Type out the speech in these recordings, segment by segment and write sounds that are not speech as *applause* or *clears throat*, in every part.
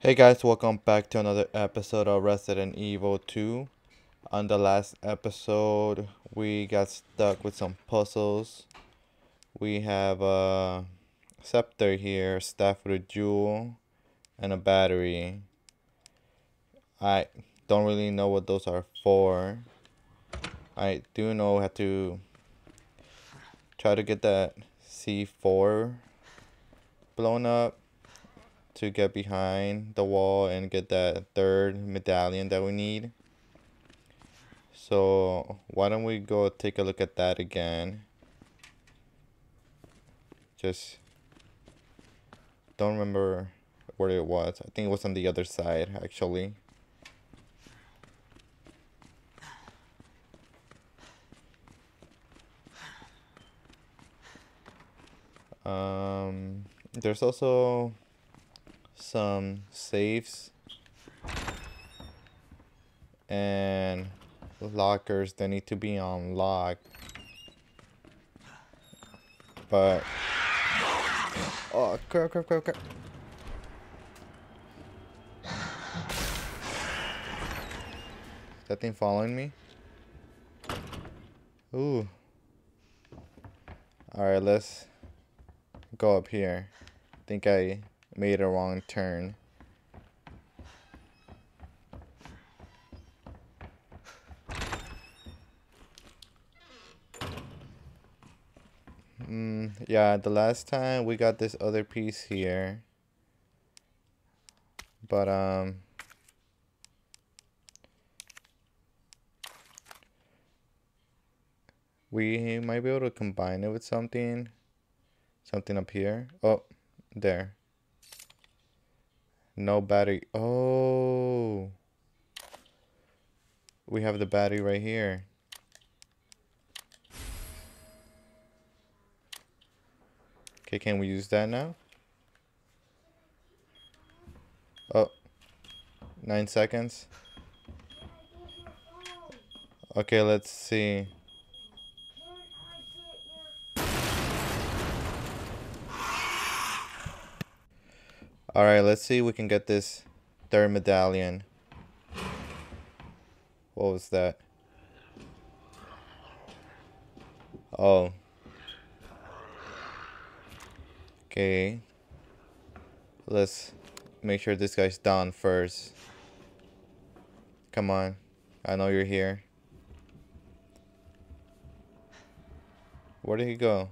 Hey guys, welcome back to another episode of Resident Evil 2. On the last episode, we got stuck with some puzzles. We have a scepter here, staff with a jewel, and a battery. I don't really know what those are for. I do know how to try to get that C4 blown up to get behind the wall and get that third medallion that we need. So why don't we go take a look at that again. Just don't remember where it was. I think it was on the other side actually. Um, there's also some safes and lockers that need to be unlocked. But oh crap crap crap crap. That thing following me? Ooh. All right let's go up here. I think I made a wrong turn. Mm, yeah, the last time we got this other piece here. But, um... We might be able to combine it with something. Something up here. Oh, there. No battery. Oh. We have the battery right here. Okay, can we use that now? Oh. Nine seconds. Okay, let's see. Alright, let's see if we can get this third medallion. What was that? Oh. Okay. Let's make sure this guy's down first. Come on. I know you're here. Where did he go?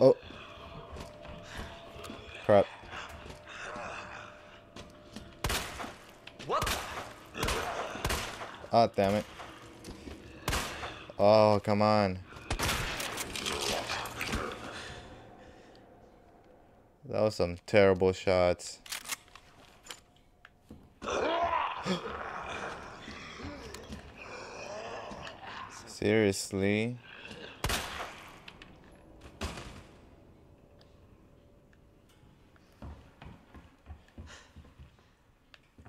Oh. Crap. What? Oh, damn it. Oh, come on. That was some terrible shots. *gasps* Seriously?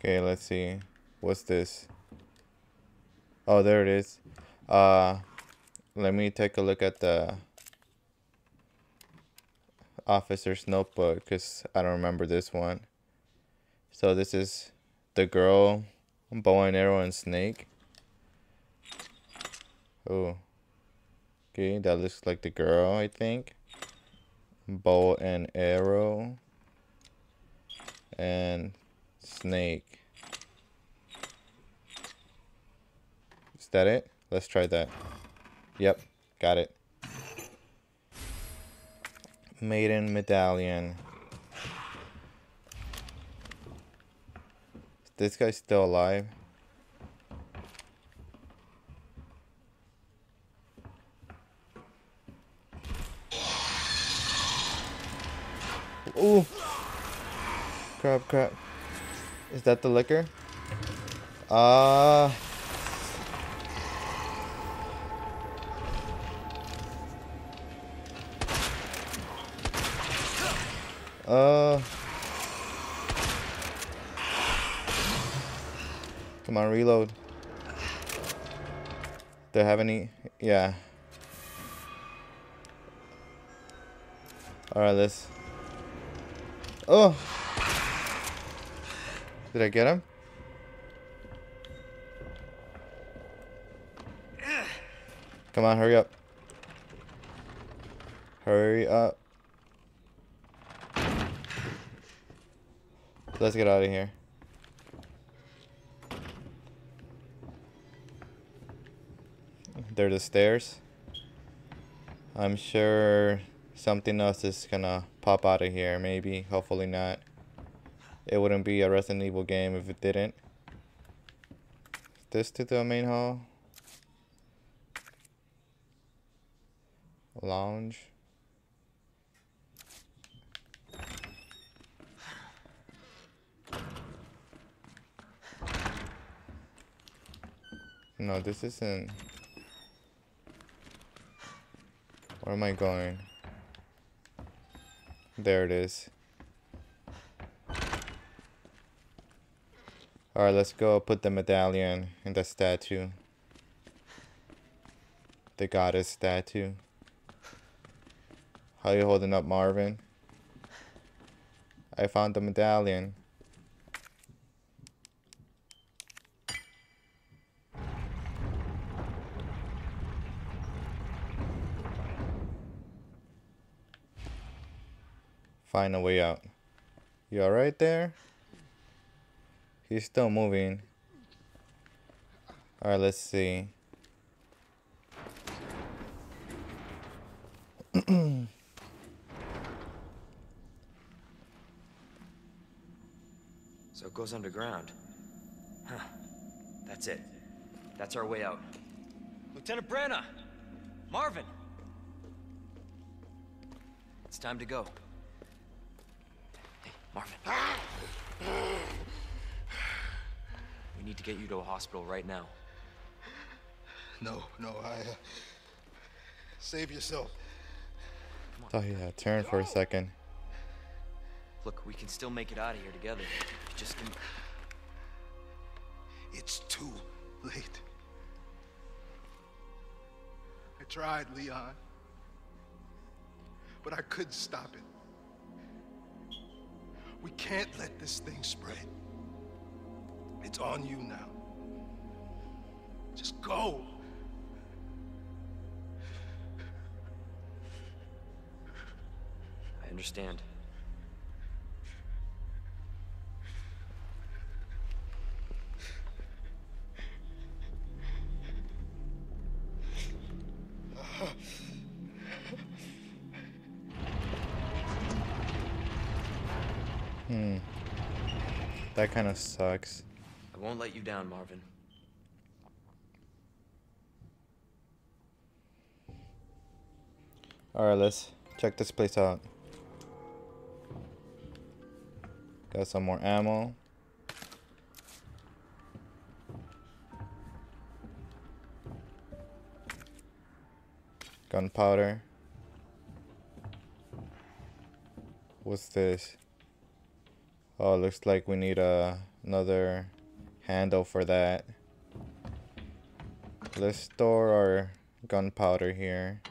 Okay, let's see. What's this? Oh, there it is. Uh, let me take a look at the officer's notebook because I don't remember this one. So this is the girl, bow and arrow and snake. Oh. Okay, that looks like the girl, I think. Bow and arrow. And snake. Is that it? Let's try that. Yep, got it. Maiden medallion. Is this guy still alive? Ooh. Crap, crap. Is that the licker? Uh... Uh... Come on, reload. Do I have any? Yeah. Alright, let's Oh! Did I get him? Come on, hurry up. Hurry up. Let's get out of here. There the stairs. I'm sure something else is gonna pop out of here. Maybe. Hopefully not. It wouldn't be a Resident Evil game if it didn't. This to the main hall. Lounge. No, this isn't. Where am I going? There it is. Alright, let's go put the medallion in the statue. The goddess statue. How you holding up, Marvin? I found the medallion. Find a way out. You alright there? He's still moving. Alright, let's see. *clears throat* so it goes underground. Huh. That's it. That's our way out. Lieutenant Branagh! Marvin! It's time to go. Hey, Marvin. We need to get you to a hospital right now. No, no, I. Uh, save yourself. Thought he had turned for a second. Look, we can still make it out of here together. Just. It's too late. I tried, Leon. But I couldn't stop it. We can't let this thing spread. It's on you now. Just go. I understand. That kind of sucks. I won't let you down, Marvin. Alright, let's check this place out. Got some more ammo. Gunpowder. What's this? Oh, looks like we need a, another handle for that. Let's store our gunpowder here.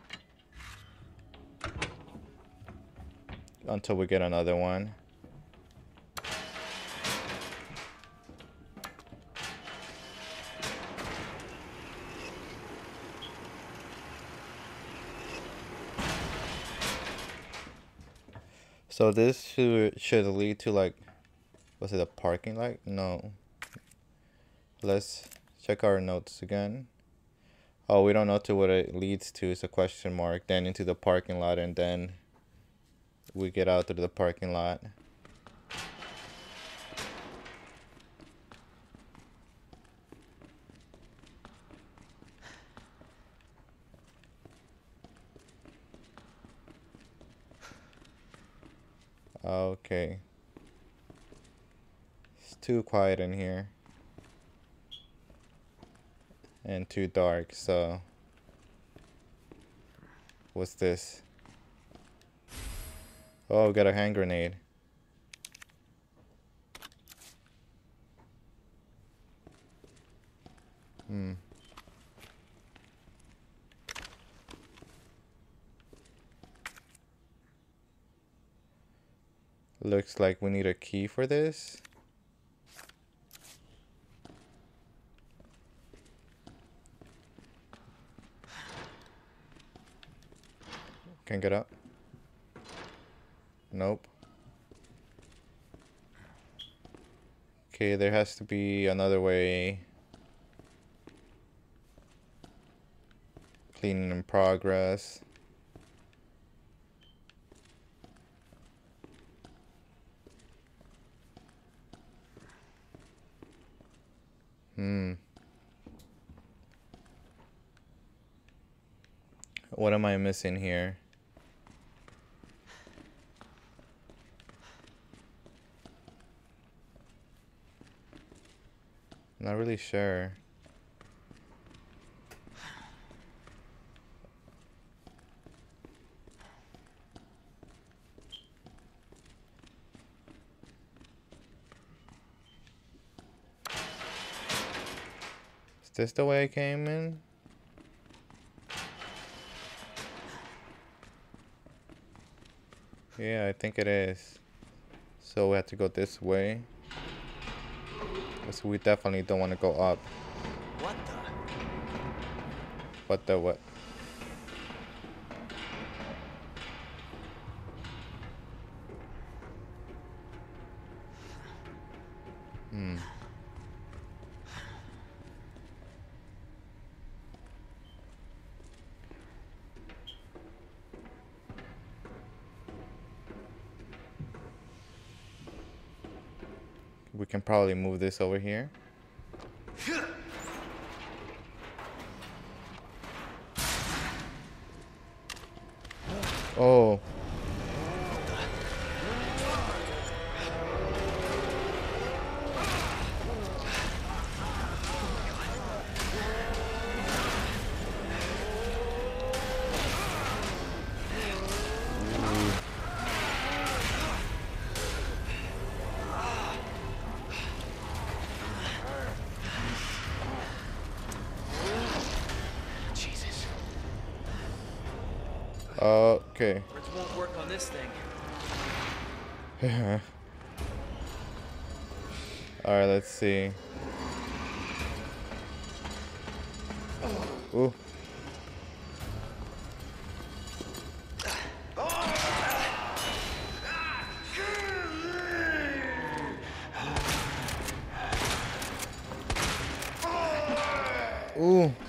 Until we get another one. So this should, should lead to like, was it a parking lot? No. Let's check our notes again. Oh, we don't know to what it leads to. It's a question mark. Then into the parking lot and then we get out to the parking lot. Okay. Too quiet in here. And too dark, so... What's this? Oh, got a hand grenade. Hmm. Looks like we need a key for this. Can't get up. Nope. Okay, there has to be another way. Cleaning in progress. Hmm. What am I missing here? Not really sure. Is this the way I came in? Yeah, I think it is. So we have to go this way. So we definitely don't want to go up. What the? What the what? We can probably move this over here. Oh.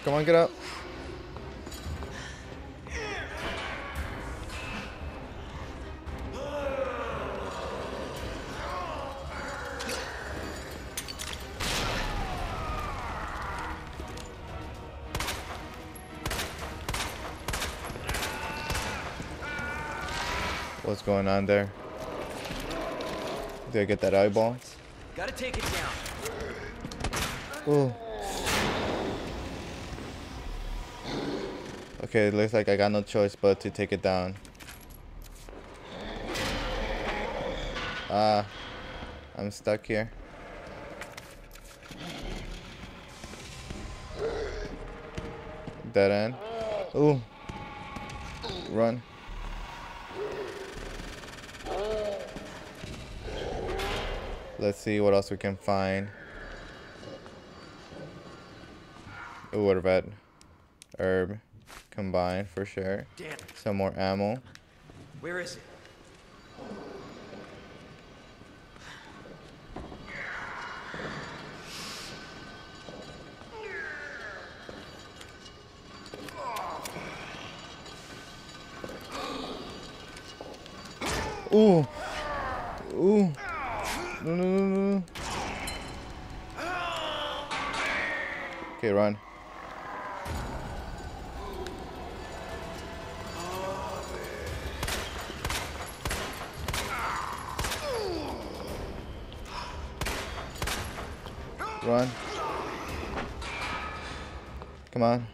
Come on, get up. What's going on there? Did I get that eyeball? Gotta take it down. Ooh. Okay, it looks like I got no choice but to take it down. Ah, I'm stuck here. Dead end. Ooh. Run. Let's see what else we can find. Ooh, what about herb combined for sure. Damn. Some more ammo. Where is it? Ooh. Run. Come on.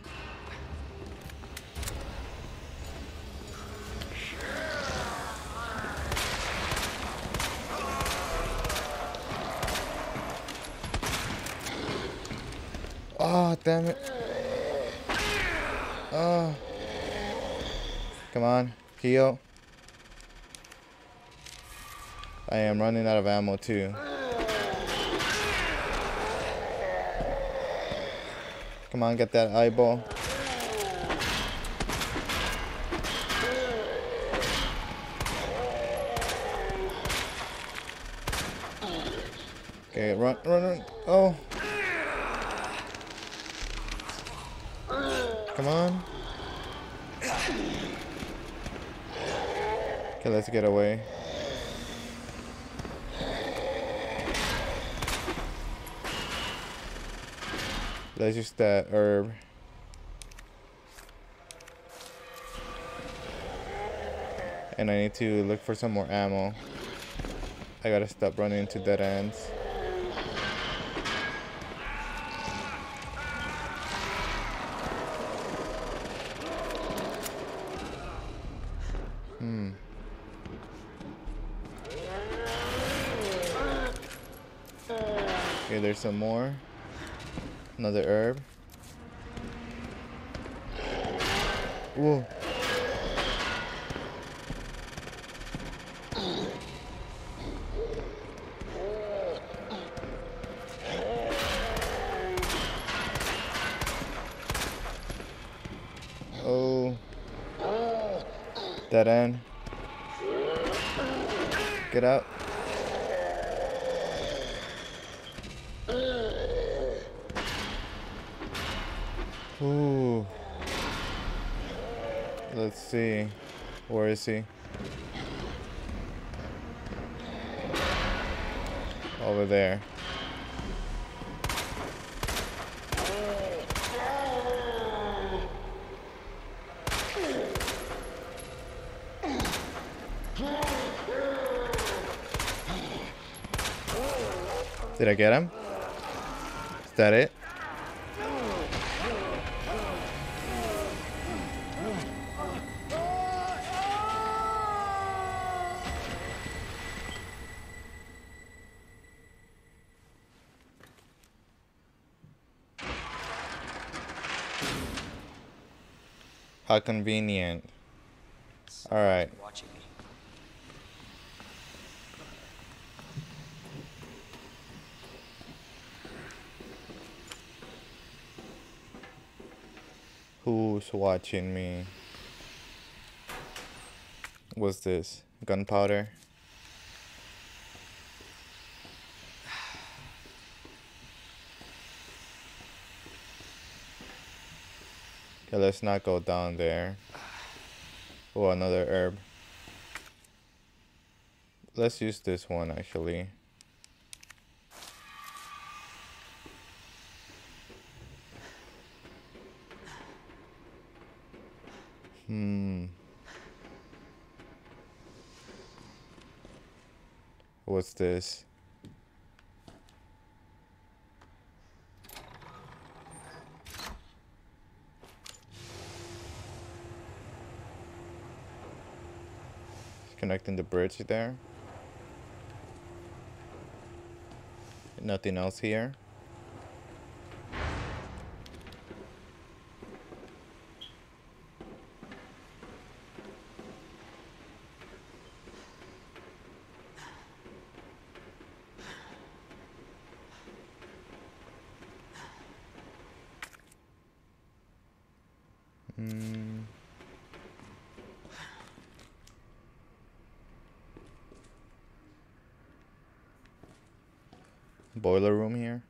Oh, damn it. Oh. Come on, heal. I am running out of ammo too. Come on, get that eyeball. Okay, run, run, run. Oh. Come on. Okay, let's get away. Let's use that herb. And I need to look for some more ammo. I gotta stop running into dead ends. Hmm. Okay, there's some more. Another herb. Whoa. Oh. Dead end. Get out. Ooh. Let's see. Where is he? Over there. Did I get him? Is that it? How convenient. Alright. Who's watching me? What's this? Gunpowder? Okay, let's not go down there. Oh, another herb. Let's use this one actually. Hmm. What's this? Connecting the bridge there. Nothing else here. Boiler room here.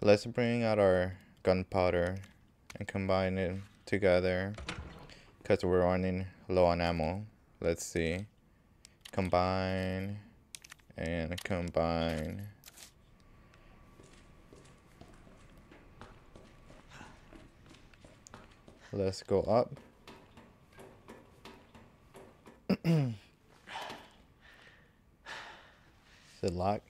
Let's bring out our gunpowder and combine it together because we're running low on ammo. Let's see. Combine and combine. Let's go up. *clears throat* It locked?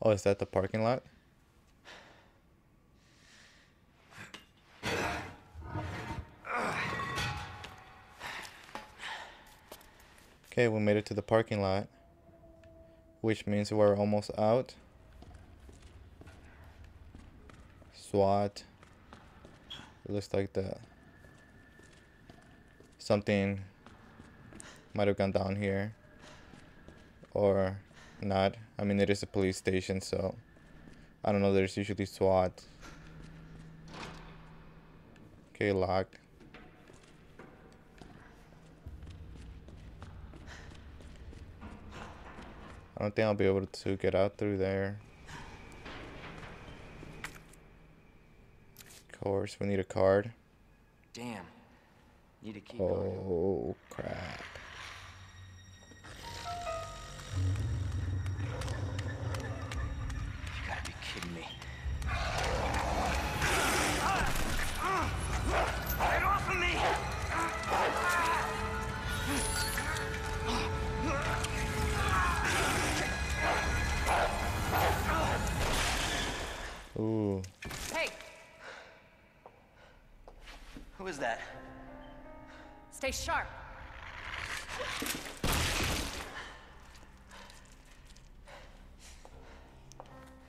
Oh, is that the parking lot? Okay, we made it to the parking lot which means we're almost out. SWAT. It looks like that. Something might have gone down here. Or not. I mean, it is a police station, so I don't know. There's usually SWAT. Okay, locked. I don't think I'll be able to get out through there. Of course, we need a card. Damn. Need key card. Oh, crap. Stay sharp.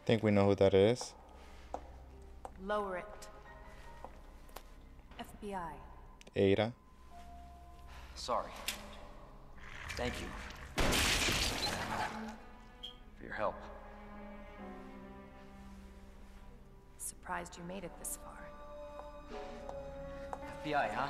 Think we know who that is. Lower it. FBI. Ada. Sorry. Thank you. For your help. Surprised you made it this far. FBI, huh?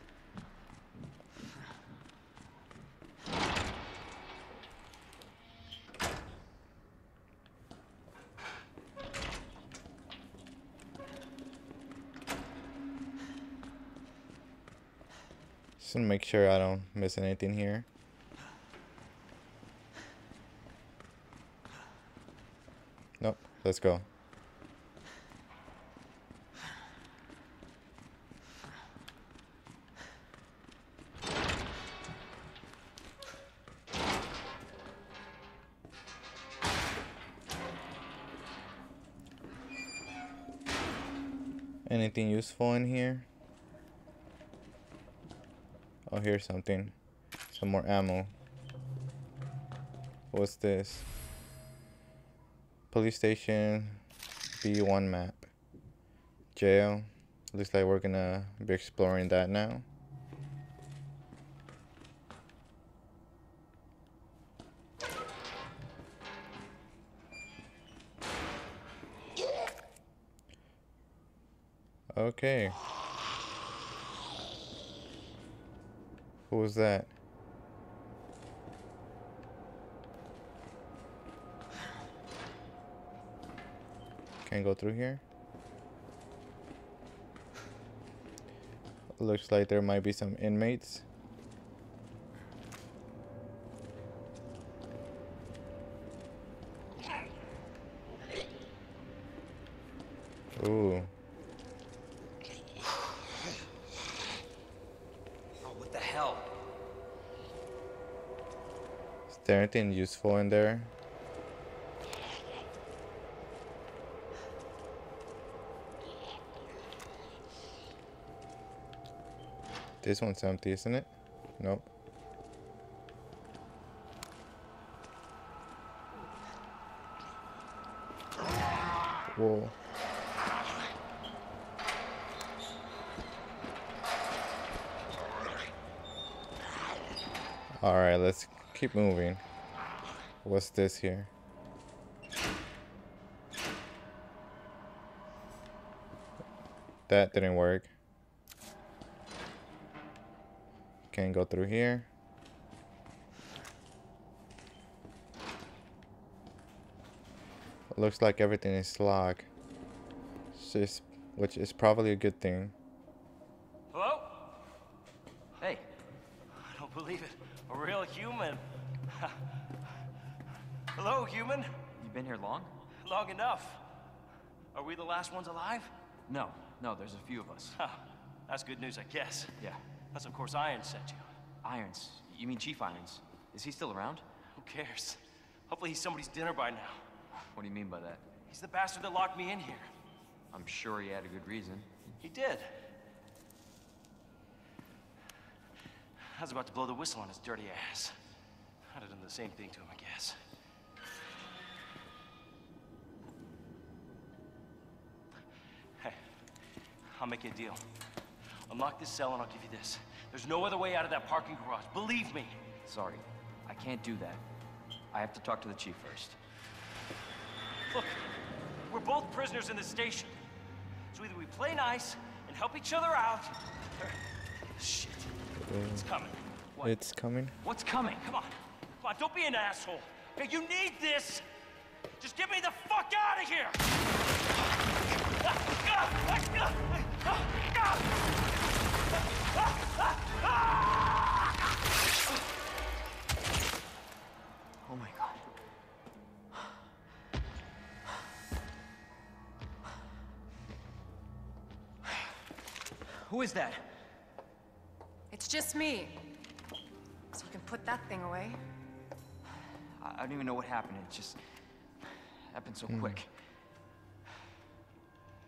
Just to make sure I don't miss anything here. Nope, let's go. Anything useful in here? Oh, here's something. Some more ammo. What's this? Police station B1 map. Jail. Looks like we're gonna be exploring that now. Okay. Who was that? Can't go through here. Looks like there might be some inmates. Ooh. Oh, what the hell? Is there anything useful in there? This one's empty, isn't it? Nope. Whoa. Alright, let's keep moving. What's this here? That didn't work. Can't go through here. Looks like everything is locked. Just- which is probably a good thing. Hello? Hey. I don't believe it. A real human. *laughs* Hello, human. You been here long? Long enough. Are we the last ones alive? No, no, there's a few of us. Huh. That's good news, I guess. Yeah. That's of course Irons sent you. Irons. You mean Chief Irons? Is he still around? Who cares? Hopefully he's somebody's dinner by now. What do you mean by that? He's the bastard that locked me in here. I'm sure he had a good reason. He did. I was about to blow the whistle on his dirty ass. I'd have done the same thing to him, I guess. I'll make you a deal. Unlock this cell and I'll give you this. There's no other way out of that parking garage. Believe me. Sorry, I can't do that. I have to talk to the chief first. Look, we're both prisoners in the station. So either we play nice and help each other out, or... Shit. It's coming. What? It's coming. What's coming? Come on. Come on, don't be an asshole. Okay, you need this. Just get me the fuck out of here! *laughs* Ah, ah, ah, Oh my god. Who is that? It's just me. So you can put that thing away. I I don't even know what happened. It just happened so hmm. quick.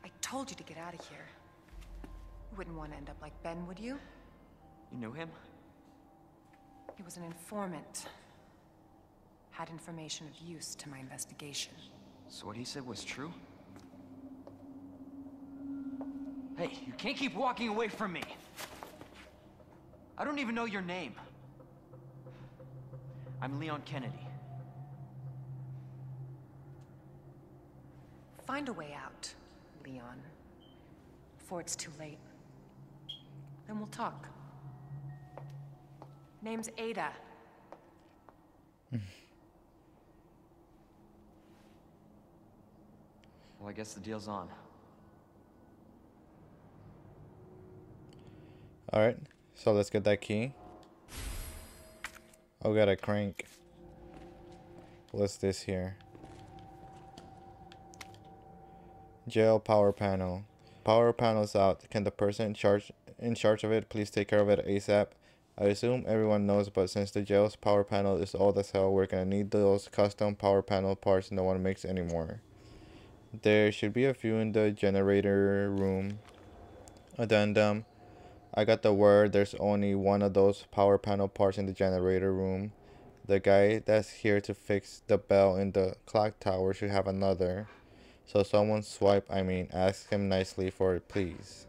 I told you to get out of here. You wouldn't want to end up like Ben, would you? You knew him? He was an informant. Had information of use to my investigation. So what he said was true? Hey, you can't keep walking away from me. I don't even know your name. I'm Leon Kennedy. Find a way out, Leon. Before it's too late. Then we'll talk. Name's Ada. *laughs* Well, I guess the deal's on. Alright, so let's get that key. Oh, got a crank. What's this here? Jail power panel. Power panel's out. Can the person in charge in charge of it please take care of it ASAP? I assume everyone knows, but since the jail's power panel is old as hell, we're gonna need those custom power panel parts no one makes anymore. There should be a few in the generator room. Addendum. I got the word there's only one of those power panel parts in the generator room. The guy that's here to fix the bell in the clock tower should have another. So someone swipe, I mean, ask him nicely for it, please.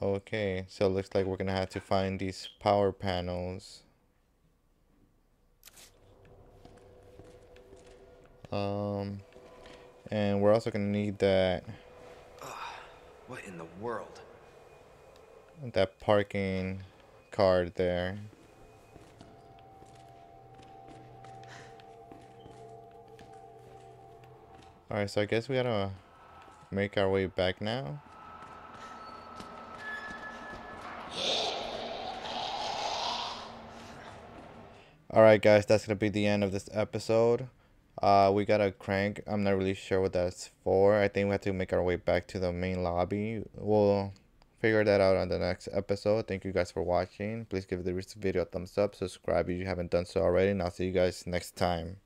Okay, so it looks like we're gonna have to find these power panels. Um, and we're also gonna need that What in the world? that parking card there. Alright, so I guess we gotta make our way back now. Alright guys, that's gonna be the end of this episode. Uh, we got a crank. I'm not really sure what that's for. I think we have to make our way back to the main lobby. We'll figure that out on the next episode. Thank you guys for watching. Please give this video a thumbs up. Subscribe if you haven't done so already. And I'll see you guys next time.